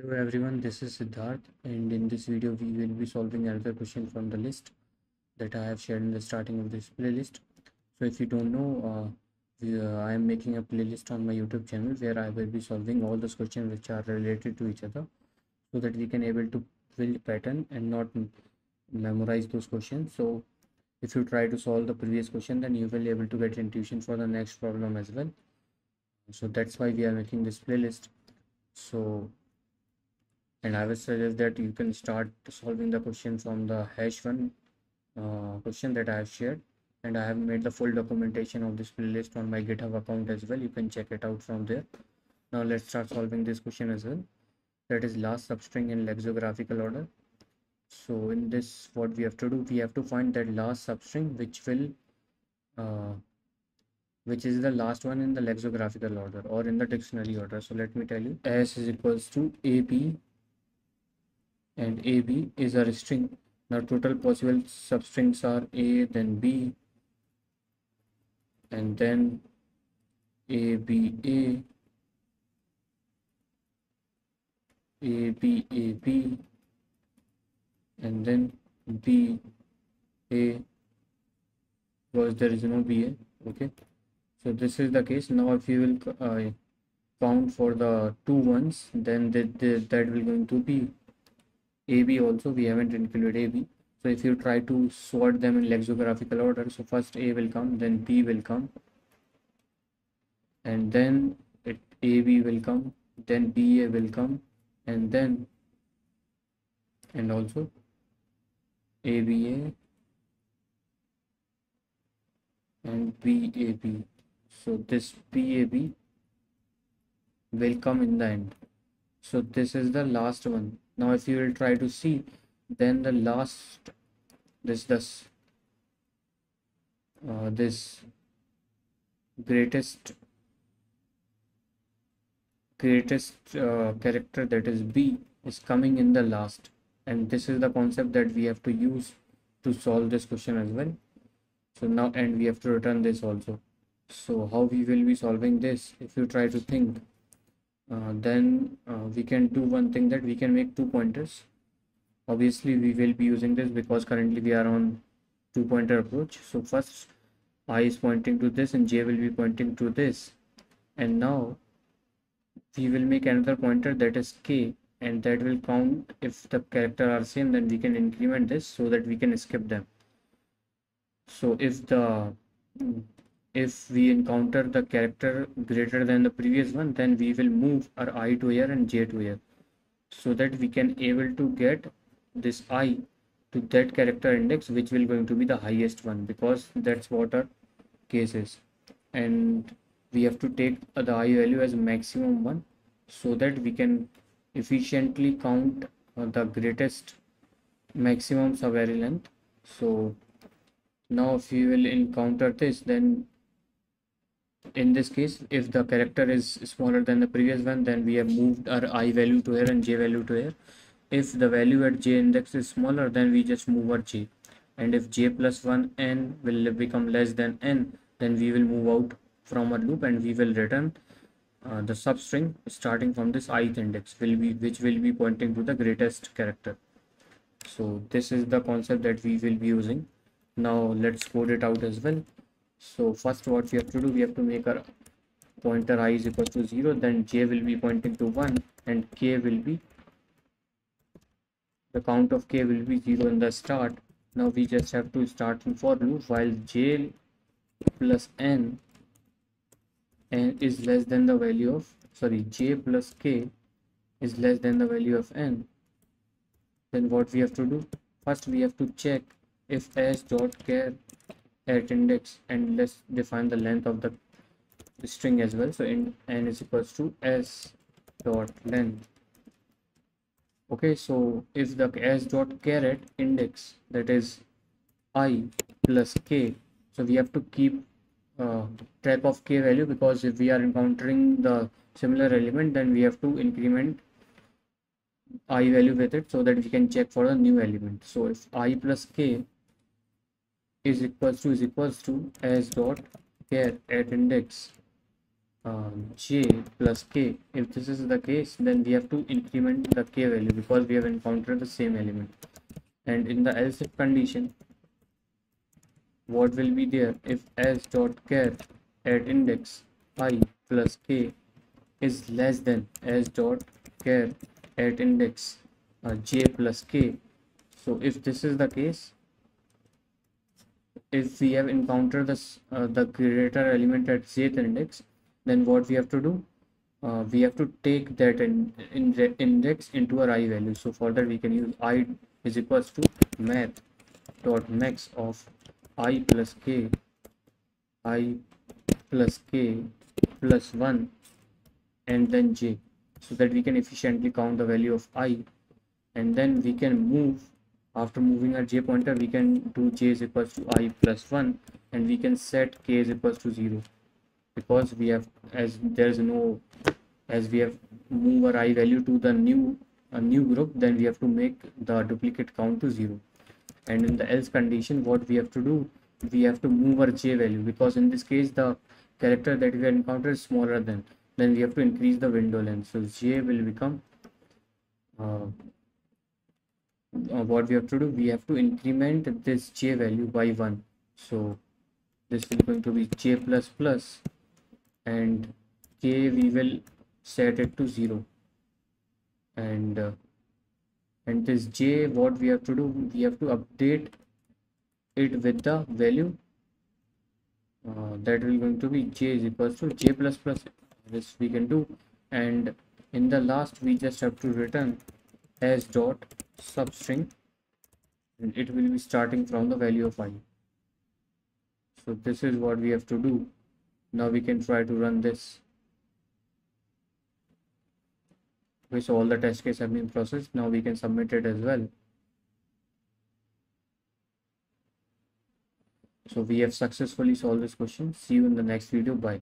Hello everyone, this is Siddharth and in this video we will be solving another question from the list that I have shared in the starting of this playlist. So if you don't know, uh, uh, I am making a playlist on my YouTube channel where I will be solving all those questions which are related to each other so that we can able to build pattern and not memorize those questions. So if you try to solve the previous question then you will be able to get intuition for the next problem as well. So that's why we are making this playlist. So and I will suggest that you can start solving the question from the hash one uh, question that I have shared. And I have made the full documentation of this playlist on my github account as well. You can check it out from there. Now let's start solving this question as well. That is last substring in lexicographical order. So in this what we have to do we have to find that last substring which will uh, which is the last one in the lexicographical order or in the dictionary order. So let me tell you. S is equals to ab and AB is a string. Now total possible substrings are A, then B, and then ABA, ABAB, and then BA because there is no BA. Okay, so this is the case. Now if you will uh, count for the two ones, then that will going to be AB also we haven't included AB so if you try to sort them in lexicographical order so first A will come then B will come and then it AB will come then BA will come and then and also ABA and BAB so this BAB will come in the end so this is the last one. Now if you will try to see then the last this this uh, this greatest greatest uh, character that is b is coming in the last. And this is the concept that we have to use to solve this question as well. So now and we have to return this also. So how we will be solving this if you try to think uh, then uh, we can do one thing that we can make two pointers. Obviously we will be using this because currently we are on two pointer approach. So first i is pointing to this and j will be pointing to this. And now we will make another pointer that is k and that will count if the character are same then we can increment this so that we can skip them. So if the if we encounter the character greater than the previous one then we will move our i to here and j to here so that we can able to get this i to that character index which will going to be the highest one because that's what our case is. And we have to take the i value as maximum one so that we can efficiently count uh, the greatest maximum subarray length. So now if we will encounter this then in this case if the character is smaller than the previous one then we have moved our i value to here and j value to here. If the value at j index is smaller then we just move our j. And if j plus 1 n will become less than n then we will move out from our loop and we will return uh, the substring starting from this ith index will be which will be pointing to the greatest character. So this is the concept that we will be using. Now let's code it out as well so first what we have to do we have to make our pointer i is equal to 0 then j will be pointing to 1 and k will be the count of k will be 0 in the start. Now we just have to start in for loop while j plus n and is less than the value of sorry j plus k is less than the value of n. Then what we have to do? First we have to check if s dot char at index and let's define the length of the string as well. So in n is equals to s dot length. Okay so if the s dot char at index that is i plus k so we have to keep uh, track of k value because if we are encountering the similar element then we have to increment i value with it so that we can check for the new element. So if i plus k is equals to is equals to s dot char at index uh, j plus k. If this is the case then we have to increment the k value because we have encountered the same element. And in the else if condition what will be there if s dot char at index i plus k is less than s dot char at index uh, j plus k? So if this is the case if we have encountered this uh, the greater element at jth index then what we have to do? Uh, we have to take that in, in index into our i value. So for that we can use i is equals to math dot max of i plus k i plus k plus 1 and then j. So that we can efficiently count the value of i and then we can move after moving our j pointer we can do j is equals to i plus 1 and we can set k is equals to 0 because we have as there is no as we have move our i value to the new a new group then we have to make the duplicate count to 0 and in the else condition what we have to do we have to move our j value. Because in this case the character that we encounter is smaller than then we have to increase the window length. So j will become uh, uh, what we have to do we have to increment this j value by 1 so this is going to be j plus plus and k we will set it to 0 and uh, and this j what we have to do we have to update it with the value uh, that will going to be j is equals to j plus plus this we can do. And in the last we just have to return as dot substring and it will be starting from the value of i so this is what we have to do. Now we can try to run this okay so all the test cases have been processed now we can submit it as well. So we have successfully solved this question. See you in the next video. Bye